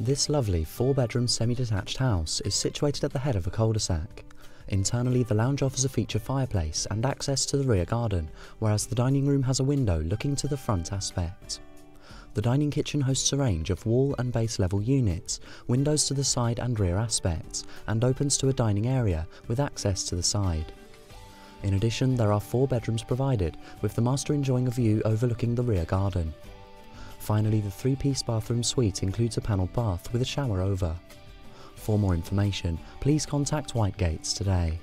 This lovely four-bedroom semi-detached house is situated at the head of a cul-de-sac. Internally, the lounge offers a feature fireplace and access to the rear garden, whereas the dining room has a window looking to the front aspect. The dining kitchen hosts a range of wall and base level units, windows to the side and rear aspects, and opens to a dining area with access to the side. In addition, there are four bedrooms provided, with the master enjoying a view overlooking the rear garden. Finally, the three-piece bathroom suite includes a panelled bath with a shower over. For more information, please contact Whitegates today.